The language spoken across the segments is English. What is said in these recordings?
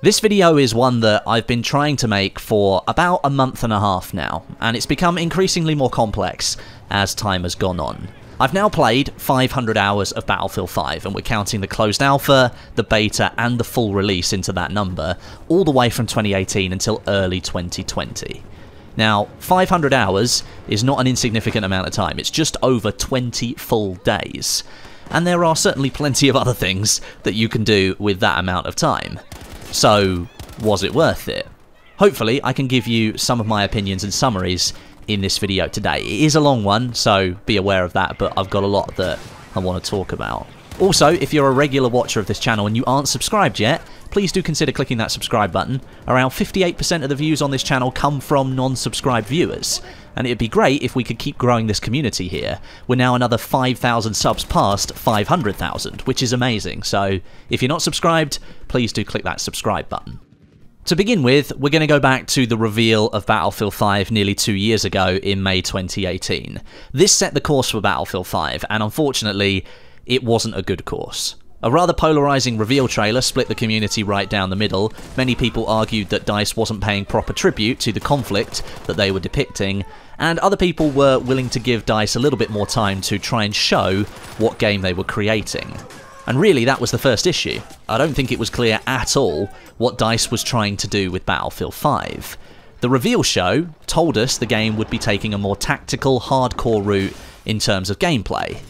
This video is one that I've been trying to make for about a month and a half now, and it's become increasingly more complex as time has gone on. I've now played 500 hours of Battlefield 5, and we're counting the closed alpha, the beta, and the full release into that number, all the way from 2018 until early 2020. Now, 500 hours is not an insignificant amount of time, it's just over 20 full days. And there are certainly plenty of other things that you can do with that amount of time. So, was it worth it? Hopefully, I can give you some of my opinions and summaries in this video today. It is a long one, so be aware of that, but I've got a lot that I want to talk about. Also, if you're a regular watcher of this channel and you aren't subscribed yet, please do consider clicking that subscribe button. Around 58% of the views on this channel come from non-subscribed viewers, and it'd be great if we could keep growing this community here. We're now another 5,000 subs past 500,000, which is amazing, so if you're not subscribed, please do click that subscribe button. To begin with, we're going to go back to the reveal of Battlefield 5 nearly two years ago in May 2018. This set the course for Battlefield 5, and unfortunately, it wasn't a good course. A rather polarizing reveal trailer split the community right down the middle. Many people argued that DICE wasn't paying proper tribute to the conflict that they were depicting, and other people were willing to give DICE a little bit more time to try and show what game they were creating. And really, that was the first issue. I don't think it was clear at all what DICE was trying to do with Battlefield 5. The reveal show told us the game would be taking a more tactical, hardcore route in terms of gameplay.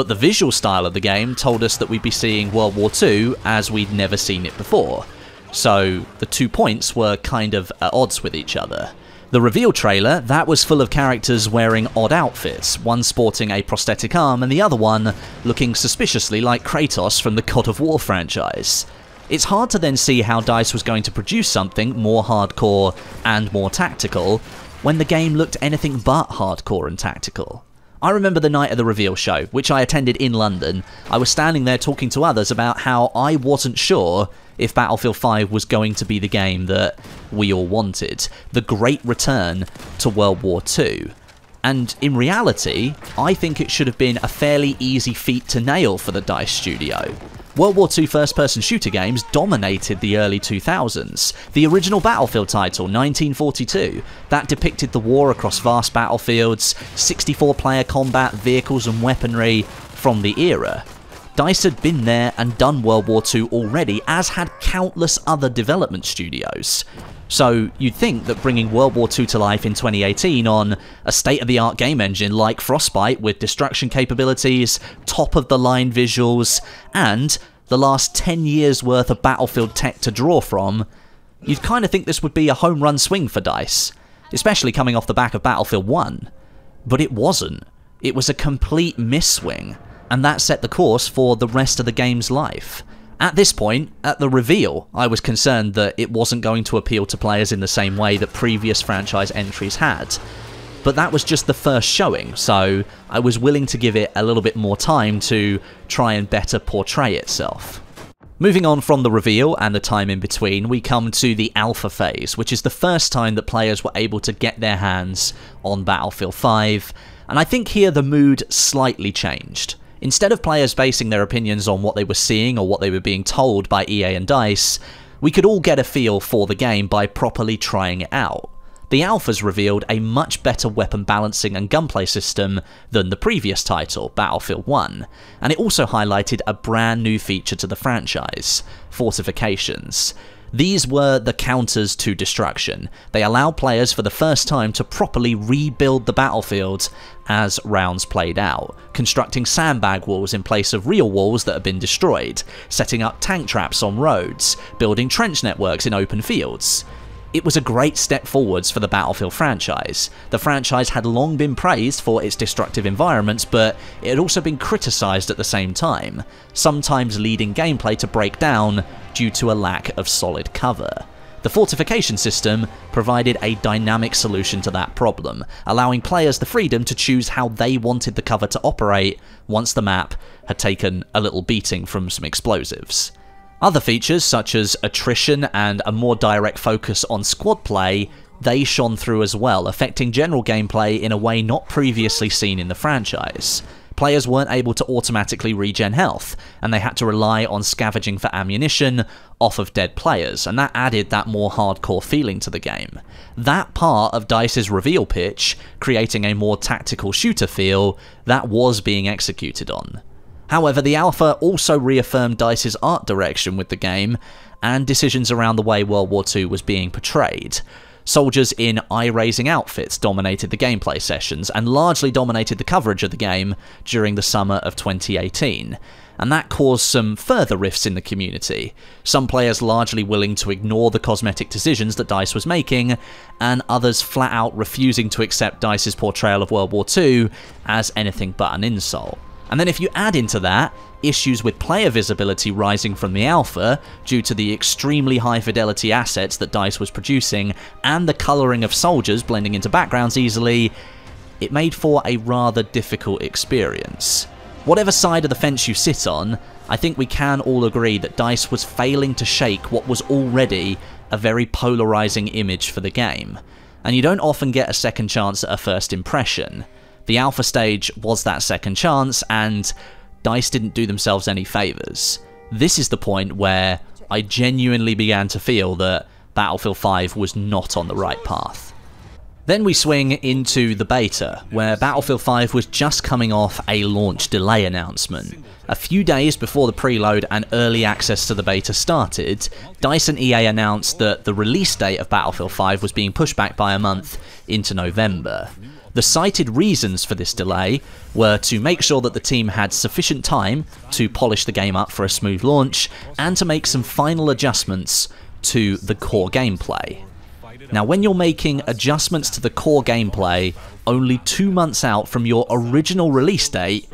But the visual style of the game told us that we'd be seeing World War II as we'd never seen it before. So the two points were kind of at odds with each other. The reveal trailer, that was full of characters wearing odd outfits, one sporting a prosthetic arm and the other one looking suspiciously like Kratos from the God of War franchise. It's hard to then see how DICE was going to produce something more hardcore and more tactical when the game looked anything but hardcore and tactical. I remember the night of the reveal show, which I attended in London. I was standing there talking to others about how I wasn't sure if Battlefield 5 was going to be the game that we all wanted. The great return to World War II. And in reality, I think it should have been a fairly easy feat to nail for the DICE studio. World War II first person shooter games dominated the early 2000s. The original Battlefield title, 1942, that depicted the war across vast battlefields, 64 player combat, vehicles, and weaponry from the era. DICE had been there and done World War II already, as had countless other development studios. So you'd think that bringing World War II to life in 2018 on a state-of-the-art game engine like Frostbite with destruction capabilities, top-of-the-line visuals, and the last 10 years worth of Battlefield tech to draw from, you'd kind of think this would be a home run swing for DICE, especially coming off the back of Battlefield 1. But it wasn't. It was a complete miss swing, and that set the course for the rest of the game's life. At this point, at the reveal, I was concerned that it wasn't going to appeal to players in the same way that previous franchise entries had. But that was just the first showing, so I was willing to give it a little bit more time to try and better portray itself. Moving on from the reveal and the time in between, we come to the alpha phase, which is the first time that players were able to get their hands on Battlefield 5, and I think here the mood slightly changed. Instead of players basing their opinions on what they were seeing or what they were being told by EA and DICE, we could all get a feel for the game by properly trying it out. The alphas revealed a much better weapon balancing and gunplay system than the previous title, Battlefield 1, and it also highlighted a brand new feature to the franchise, fortifications. These were the counters to destruction. They allow players for the first time to properly rebuild the battlefield as rounds played out, constructing sandbag walls in place of real walls that have been destroyed, setting up tank traps on roads, building trench networks in open fields. It was a great step forwards for the Battlefield franchise. The franchise had long been praised for its destructive environments, but it had also been criticised at the same time, sometimes leading gameplay to break down due to a lack of solid cover. The fortification system provided a dynamic solution to that problem, allowing players the freedom to choose how they wanted the cover to operate once the map had taken a little beating from some explosives. Other features, such as attrition and a more direct focus on squad play, they shone through as well, affecting general gameplay in a way not previously seen in the franchise. players weren't able to automatically regen health, and they had to rely on scavenging for ammunition off of dead players, and that added that more hardcore feeling to the game. That part of DICE's reveal pitch, creating a more tactical shooter feel, that was being executed on. However, the alpha also reaffirmed DICE's art direction with the game, and decisions around the way World War II was being portrayed. Soldiers in eye-raising outfits dominated the gameplay sessions and largely dominated the coverage of the game during the summer of 2018 and that caused some further rifts in the community. Some players largely willing to ignore the cosmetic decisions that DICE was making, and others flat out refusing to accept DICE's portrayal of World War II as anything but an insult. And then if you add into that issues with player visibility rising from the alpha due to the extremely high fidelity assets that DICE was producing and the colouring of soldiers blending into backgrounds easily, it made for a rather difficult experience. Whatever side of the fence you sit on, I think we can all agree that DICE was failing to shake what was already a very polarising image for the game, and you don't often get a second chance at a first impression. The alpha stage was that second chance, and DICE didn't do themselves any favours. This is the point where I genuinely began to feel that Battlefield 5 was not on the right path. Then we swing into the beta, where Battlefield 5 was just coming off a launch delay announcement. A few days before the preload and early access to the beta started, DICE and EA announced that the release date of Battlefield 5 was being pushed back by a month into November. The cited reasons for this delay were to make sure that the team had sufficient time to polish the game up for a smooth launch and to make some final adjustments to the core gameplay. Now, when you're making adjustments to the core gameplay only two months out from your original release date,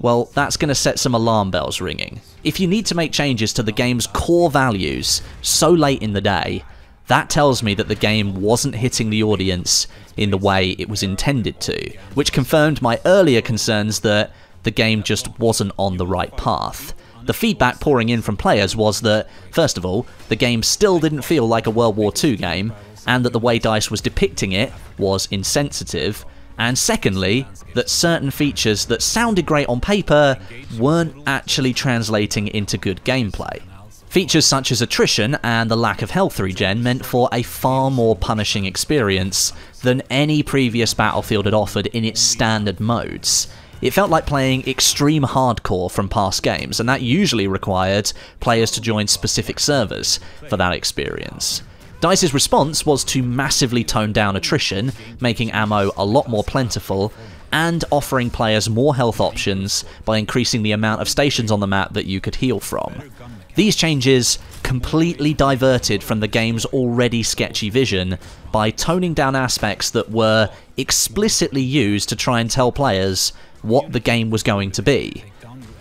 well, that's going to set some alarm bells ringing. If you need to make changes to the game's core values so late in the day, that tells me that the game wasn't hitting the audience in the way it was intended to, which confirmed my earlier concerns that the game just wasn't on the right path. The feedback pouring in from players was that, first of all, the game still didn't feel like a World War II game, and that the way DICE was depicting it was insensitive, and secondly, that certain features that sounded great on paper weren't actually translating into good gameplay. Features such as attrition and the lack of health regen meant for a far more punishing experience than any previous Battlefield had offered in its standard modes. It felt like playing extreme hardcore from past games, and that usually required players to join specific servers for that experience. DICE's response was to massively tone down attrition, making ammo a lot more plentiful, and offering players more health options by increasing the amount of stations on the map that you could heal from. These changes completely diverted from the game's already sketchy vision by toning down aspects that were explicitly used to try and tell players what the game was going to be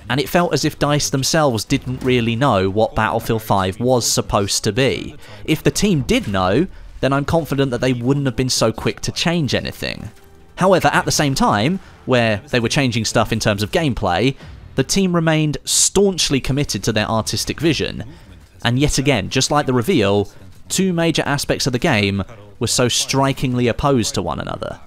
and it felt as if DICE themselves didn't really know what Battlefield 5 was supposed to be. If the team did know, then I'm confident that they wouldn't have been so quick to change anything. However, at the same time, where they were changing stuff in terms of gameplay, the team remained staunchly committed to their artistic vision, and yet again, just like the reveal, two major aspects of the game were so strikingly opposed to one another.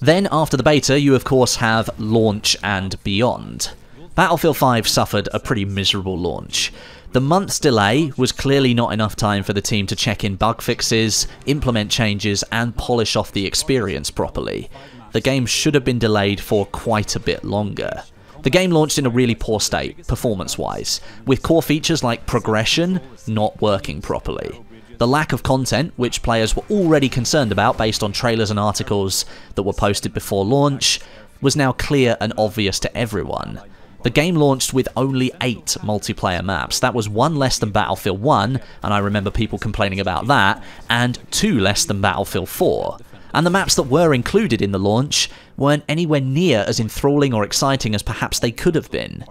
Then, after the beta, you of course have launch and beyond. Battlefield 5 suffered a pretty miserable launch. The month's delay was clearly not enough time for the team to check in bug fixes, implement changes, and polish off the experience properly. The game should have been delayed for quite a bit longer. The game launched in a really poor state, performance-wise, with core features like progression not working properly. The lack of content, which players were already concerned about based on trailers and articles that were posted before launch, was now clear and obvious to everyone. The game launched with only 8 multiplayer maps. That was one less than Battlefield 1, and I remember people complaining about that, and 2 less than Battlefield 4. And the maps that were included in the launch weren't anywhere near as enthralling or exciting as perhaps they could have been.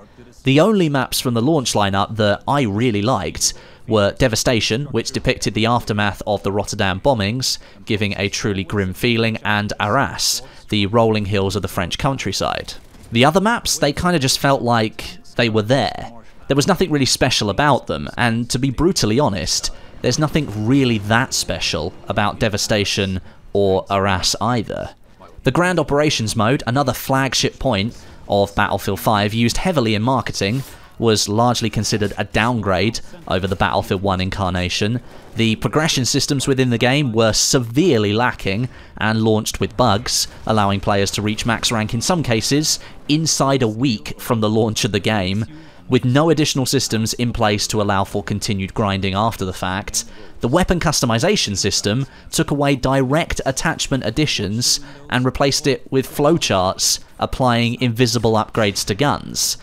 The only maps from the launch lineup that I really liked were Devastation, which depicted the aftermath of the Rotterdam bombings, giving a truly grim feeling, and Arras, the rolling hills of the French countryside. The other maps, they kind of just felt like they were there. There was nothing really special about them, and to be brutally honest, there's nothing really that special about Devastation or Arras either. The Grand Operations mode, another flagship point, of Battlefield 5 used heavily in marketing was largely considered a downgrade over the Battlefield 1 incarnation. The progression systems within the game were severely lacking and launched with bugs, allowing players to reach max rank in some cases inside a week from the launch of the game. With no additional systems in place to allow for continued grinding after the fact, the weapon customization system took away direct attachment additions and replaced it with flowcharts applying invisible upgrades to guns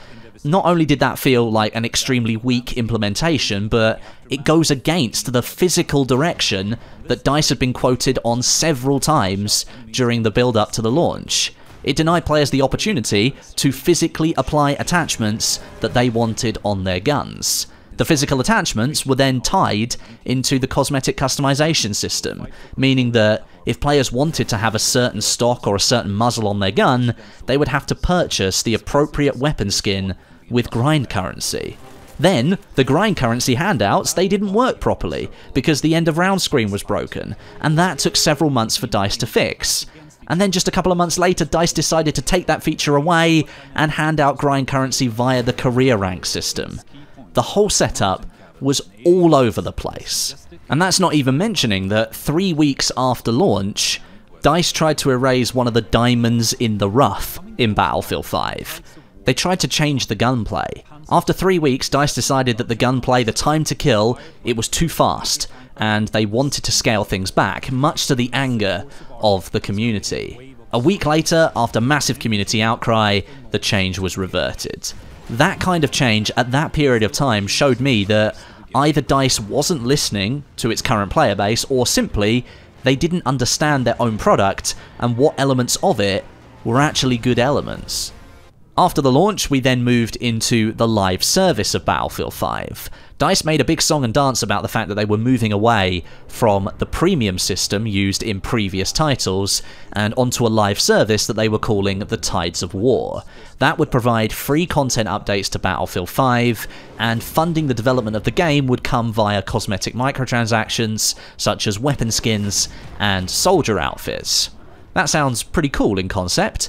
not only did that feel like an extremely weak implementation, but it goes against the physical direction that DICE had been quoted on several times during the build up to the launch. It denied players the opportunity to physically apply attachments that they wanted on their guns. The physical attachments were then tied into the cosmetic customization system, meaning that if players wanted to have a certain stock or a certain muzzle on their gun, they would have to purchase the appropriate weapon skin with grind currency. Then, the grind currency handouts, they didn't work properly, because the end of round screen was broken, and that took several months for DICE to fix. And then just a couple of months later, DICE decided to take that feature away and hand out grind currency via the career rank system the whole setup was all over the place. And that's not even mentioning that three weeks after launch, DICE tried to erase one of the diamonds in the rough in Battlefield 5. They tried to change the gunplay. After three weeks, DICE decided that the gunplay, the time to kill, it was too fast, and they wanted to scale things back, much to the anger of the community. A week later, after massive community outcry, the change was reverted. That kind of change at that period of time showed me that either DICE wasn't listening to its current player base or simply they didn't understand their own product and what elements of it were actually good elements. After the launch, we then moved into the live service of Battlefield 5. DICE made a big song and dance about the fact that they were moving away from the premium system used in previous titles and onto a live service that they were calling the Tides of War. That would provide free content updates to Battlefield 5, and funding the development of the game would come via cosmetic microtransactions such as weapon skins and soldier outfits. That sounds pretty cool in concept,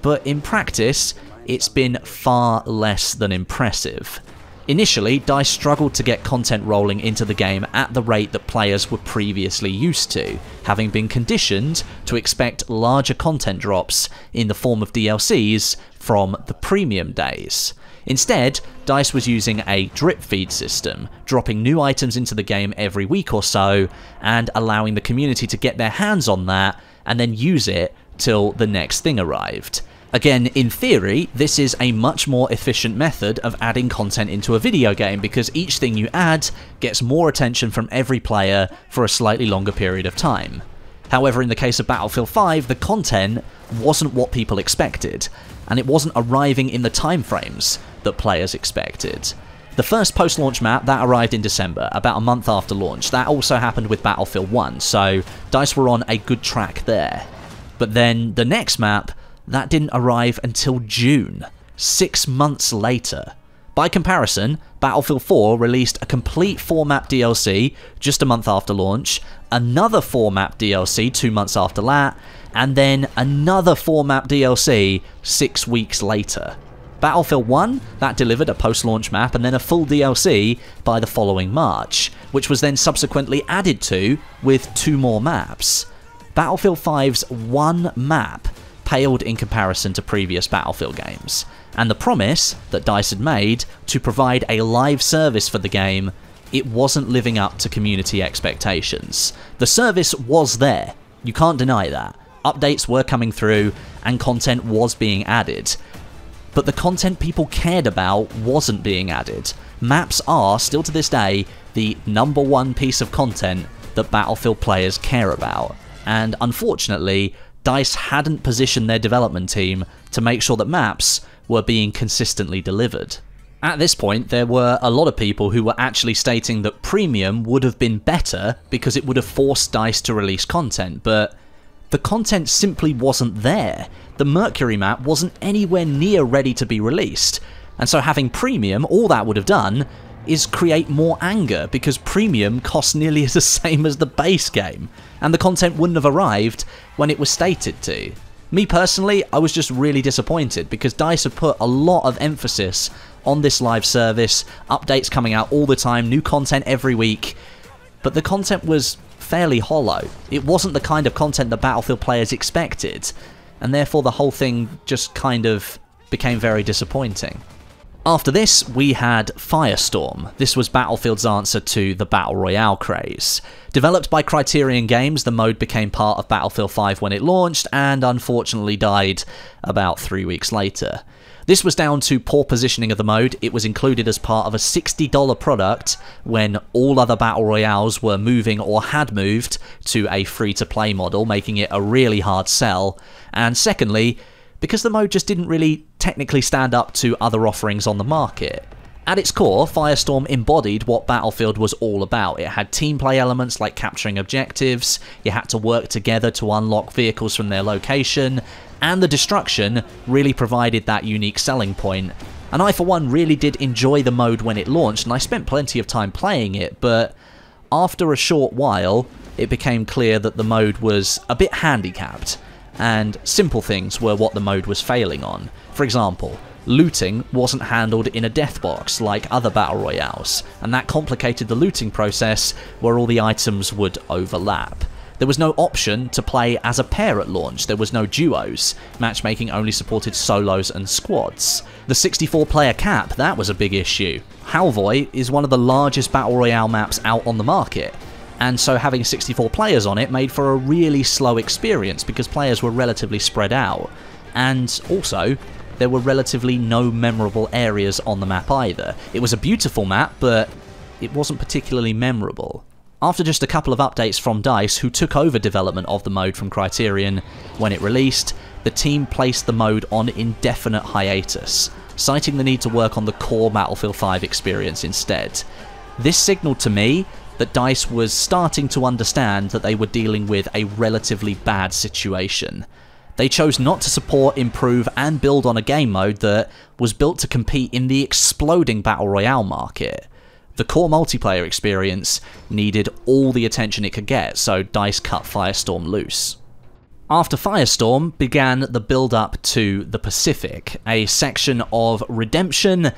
but in practice, it's been far less than impressive. Initially, DICE struggled to get content rolling into the game at the rate that players were previously used to, having been conditioned to expect larger content drops in the form of DLCs from the premium days. Instead, DICE was using a drip feed system, dropping new items into the game every week or so, and allowing the community to get their hands on that and then use it till the next thing arrived. Again, in theory, this is a much more efficient method of adding content into a video game because each thing you add gets more attention from every player for a slightly longer period of time. However, in the case of Battlefield 5, the content wasn't what people expected, and it wasn't arriving in the timeframes that players expected. The first post-launch map, that arrived in December, about a month after launch. That also happened with Battlefield 1, so DICE were on a good track there. But then the next map that didn't arrive until June, six months later. By comparison, Battlefield 4 released a complete 4 map DLC just a month after launch, another 4 map DLC two months after that, and then another 4 map DLC six weeks later. Battlefield 1, that delivered a post-launch map and then a full DLC by the following March, which was then subsequently added to with two more maps. Battlefield 5's one map paled in comparison to previous Battlefield games, and the promise that DICE had made to provide a live service for the game, it wasn't living up to community expectations. The service was there, you can't deny that. Updates were coming through, and content was being added. But the content people cared about wasn't being added. Maps are, still to this day, the number one piece of content that Battlefield players care about. And unfortunately, DICE hadn't positioned their development team to make sure that maps were being consistently delivered. At this point, there were a lot of people who were actually stating that Premium would have been better because it would have forced DICE to release content, but the content simply wasn't there. The Mercury map wasn't anywhere near ready to be released, and so having Premium, all that would have done is create more anger because Premium costs nearly the same as the base game, and the content wouldn't have arrived when it was stated to. Me personally, I was just really disappointed because DICE had put a lot of emphasis on this live service, updates coming out all the time, new content every week, but the content was fairly hollow. It wasn't the kind of content that Battlefield players expected, and therefore the whole thing just kind of became very disappointing. After this, we had Firestorm. This was Battlefield's answer to the Battle Royale craze. Developed by Criterion Games, the mode became part of Battlefield 5 when it launched, and unfortunately died about three weeks later. This was down to poor positioning of the mode. It was included as part of a $60 product when all other Battle Royales were moving or had moved to a free-to-play model, making it a really hard sell. And secondly, because the mode just didn't really technically stand up to other offerings on the market. At its core, Firestorm embodied what Battlefield was all about. It had team play elements like capturing objectives, you had to work together to unlock vehicles from their location, and the destruction really provided that unique selling point. And I for one really did enjoy the mode when it launched, and I spent plenty of time playing it, but after a short while, it became clear that the mode was a bit handicapped and simple things were what the mode was failing on. For example, looting wasn't handled in a death box like other battle royales, and that complicated the looting process where all the items would overlap. There was no option to play as a pair at launch, there was no duos. Matchmaking only supported solos and squads. The 64 player cap, that was a big issue. Halvoy is one of the largest battle royale maps out on the market, and so having 64 players on it made for a really slow experience because players were relatively spread out. And also, there were relatively no memorable areas on the map either. It was a beautiful map, but it wasn't particularly memorable. After just a couple of updates from DICE, who took over development of the mode from Criterion when it released, the team placed the mode on indefinite hiatus, citing the need to work on the core Battlefield 5 experience instead. This signalled to me that DICE was starting to understand that they were dealing with a relatively bad situation. They chose not to support, improve, and build on a game mode that was built to compete in the exploding Battle Royale market. The core multiplayer experience needed all the attention it could get, so DICE cut Firestorm loose. After Firestorm began the build up to the Pacific, a section of redemption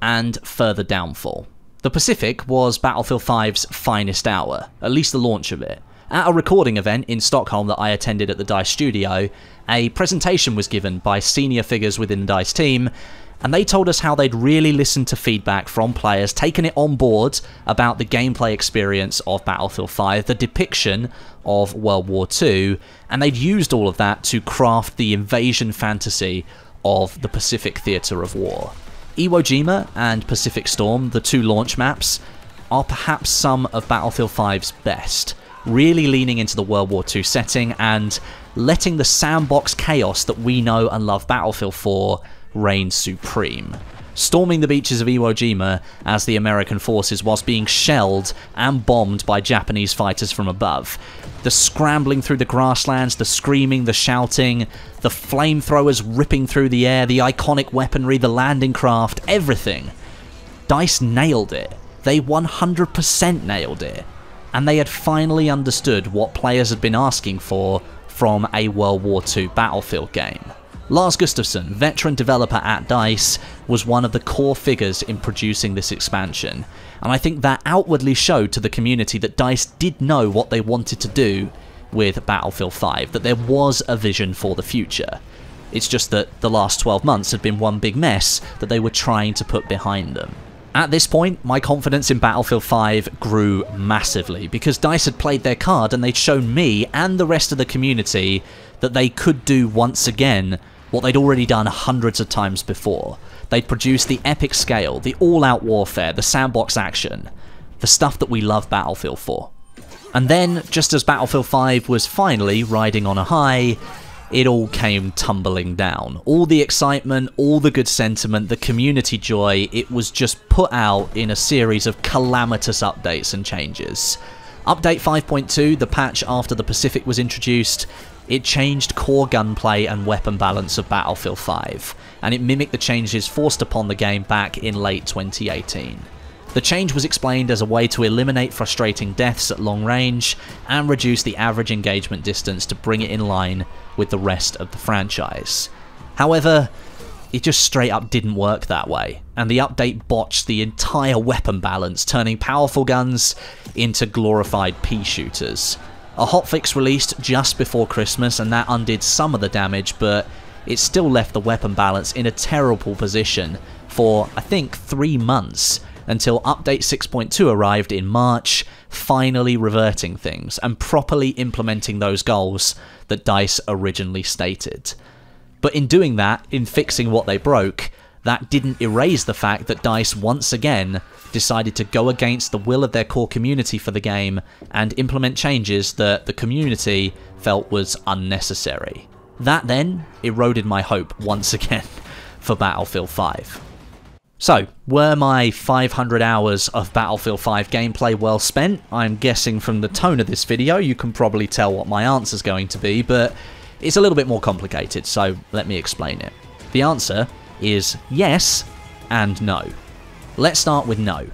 and further downfall. The Pacific was Battlefield 5's finest hour, at least the launch of it. At a recording event in Stockholm that I attended at the DICE studio, a presentation was given by senior figures within the DICE team, and they told us how they'd really listened to feedback from players, taken it on board about the gameplay experience of Battlefield 5, the depiction of World War II, and they'd used all of that to craft the invasion fantasy of the Pacific Theatre of War. Iwo Jima and Pacific Storm, the two launch maps, are perhaps some of Battlefield 5's best, really leaning into the World War II setting and letting the sandbox chaos that we know and love Battlefield for reign supreme storming the beaches of Iwo Jima as the American forces was being shelled and bombed by Japanese fighters from above. The scrambling through the grasslands, the screaming, the shouting, the flamethrowers ripping through the air, the iconic weaponry, the landing craft, everything. DICE nailed it. They 100% nailed it. And they had finally understood what players had been asking for from a World War II Battlefield game. Lars Gustafsson, veteran developer at DICE, was one of the core figures in producing this expansion, and I think that outwardly showed to the community that DICE did know what they wanted to do with Battlefield 5, that there was a vision for the future. It's just that the last 12 months had been one big mess that they were trying to put behind them. At this point, my confidence in Battlefield 5 grew massively because DICE had played their card and they'd shown me and the rest of the community that they could do once again what they'd already done hundreds of times before. They'd produced the epic scale, the all-out warfare, the sandbox action, the stuff that we love Battlefield for. And then, just as Battlefield 5 was finally riding on a high, it all came tumbling down. All the excitement, all the good sentiment, the community joy, it was just put out in a series of calamitous updates and changes. Update 5.2, the patch after the Pacific was introduced, it changed core gunplay and weapon balance of Battlefield 5, and it mimicked the changes forced upon the game back in late 2018. The change was explained as a way to eliminate frustrating deaths at long range and reduce the average engagement distance to bring it in line with the rest of the franchise. However, it just straight up didn't work that way, and the update botched the entire weapon balance, turning powerful guns into glorified pea shooters. A hotfix released just before Christmas, and that undid some of the damage, but it still left the weapon balance in a terrible position for, I think, three months, until Update 6.2 arrived in March, finally reverting things and properly implementing those goals that DICE originally stated. But in doing that, in fixing what they broke, that didn't erase the fact that DICE once again decided to go against the will of their core community for the game and implement changes that the community felt was unnecessary. That then eroded my hope once again for Battlefield 5. So, were my 500 hours of Battlefield 5 gameplay well spent? I'm guessing from the tone of this video you can probably tell what my answer's going to be, but it's a little bit more complicated, so let me explain it. The answer is yes and no. Let's start with no.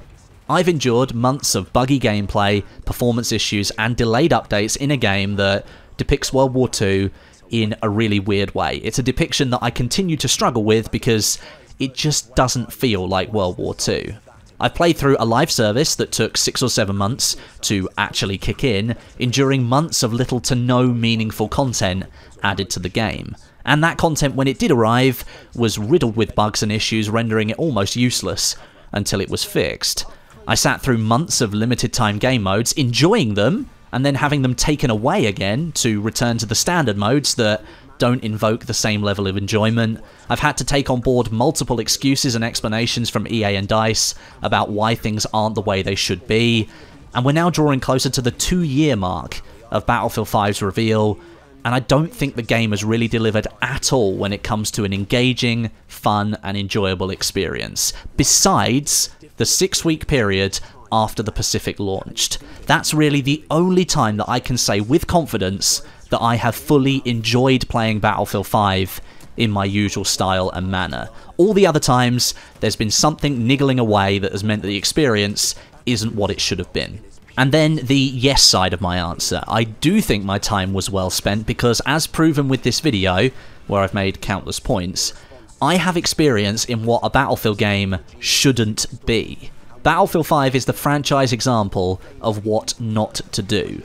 I've endured months of buggy gameplay, performance issues, and delayed updates in a game that depicts World War II in a really weird way. It's a depiction that I continue to struggle with because it just doesn't feel like World War II. I've played through a live service that took six or seven months to actually kick in, enduring months of little to no meaningful content added to the game. And that content, when it did arrive, was riddled with bugs and issues, rendering it almost useless until it was fixed. I sat through months of limited time game modes, enjoying them, and then having them taken away again to return to the standard modes that don't invoke the same level of enjoyment. I've had to take on board multiple excuses and explanations from EA and DICE about why things aren't the way they should be, and we're now drawing closer to the two year mark of Battlefield 5's reveal, and I don't think the game has really delivered at all when it comes to an engaging, fun, and enjoyable experience, besides the six week period after the Pacific launched. That's really the only time that I can say with confidence that I have fully enjoyed playing Battlefield 5 in my usual style and manner. All the other times, there's been something niggling away that has meant that the experience isn't what it should have been. And then the yes side of my answer. I do think my time was well spent because, as proven with this video, where I've made countless points, I have experience in what a Battlefield game shouldn't be. Battlefield 5 is the franchise example of what not to do.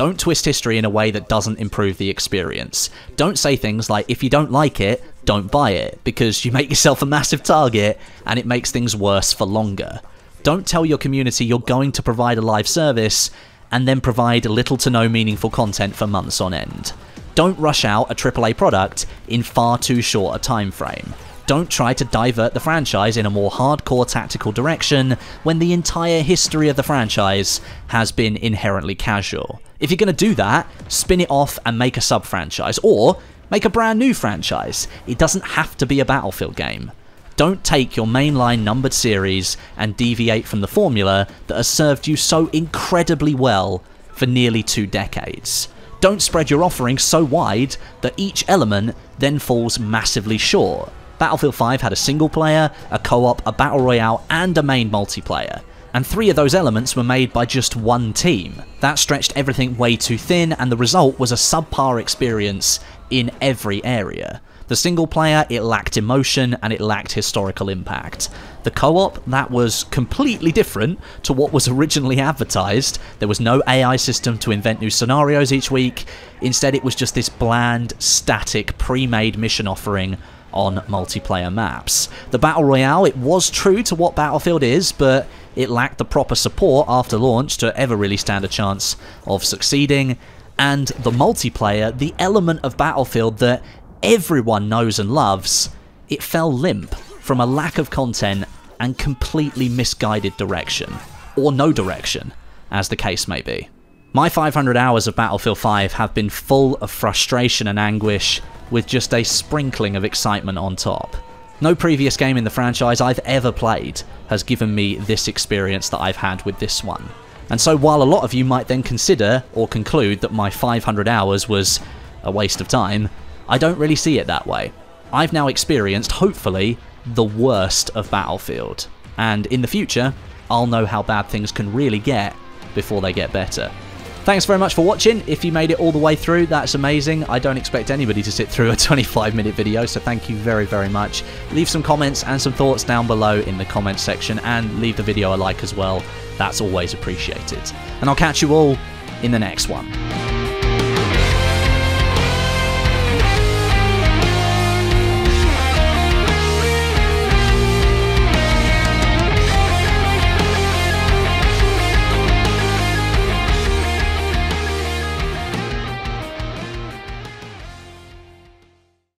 Don't twist history in a way that doesn't improve the experience. Don't say things like, if you don't like it, don't buy it, because you make yourself a massive target and it makes things worse for longer. Don't tell your community you're going to provide a live service and then provide little to no meaningful content for months on end. Don't rush out a AAA product in far too short a time frame don't try to divert the franchise in a more hardcore tactical direction when the entire history of the franchise has been inherently casual. If you're going to do that, spin it off and make a sub-franchise, or make a brand new franchise. It doesn't have to be a Battlefield game. Don't take your mainline numbered series and deviate from the formula that has served you so incredibly well for nearly two decades. Don't spread your offering so wide that each element then falls massively short. Battlefield 5 had a single player, a co-op, a battle royale, and a main multiplayer. And three of those elements were made by just one team. That stretched everything way too thin, and the result was a subpar experience in every area. The single player, it lacked emotion and it lacked historical impact. The co-op, that was completely different to what was originally advertised. There was no AI system to invent new scenarios each week. Instead, it was just this bland, static, pre-made mission offering on multiplayer maps. The Battle Royale, it was true to what Battlefield is, but it lacked the proper support after launch to ever really stand a chance of succeeding. And the multiplayer, the element of Battlefield that everyone knows and loves, it fell limp from a lack of content and completely misguided direction. Or no direction, as the case may be. My 500 hours of Battlefield 5 have been full of frustration and anguish, with just a sprinkling of excitement on top. No previous game in the franchise I've ever played has given me this experience that I've had with this one. And so while a lot of you might then consider or conclude that my 500 hours was a waste of time, I don't really see it that way. I've now experienced, hopefully, the worst of Battlefield. And in the future, I'll know how bad things can really get before they get better. Thanks very much for watching. If you made it all the way through, that's amazing. I don't expect anybody to sit through a 25 minute video, so thank you very, very much. Leave some comments and some thoughts down below in the comments section and leave the video a like as well. That's always appreciated. And I'll catch you all in the next one.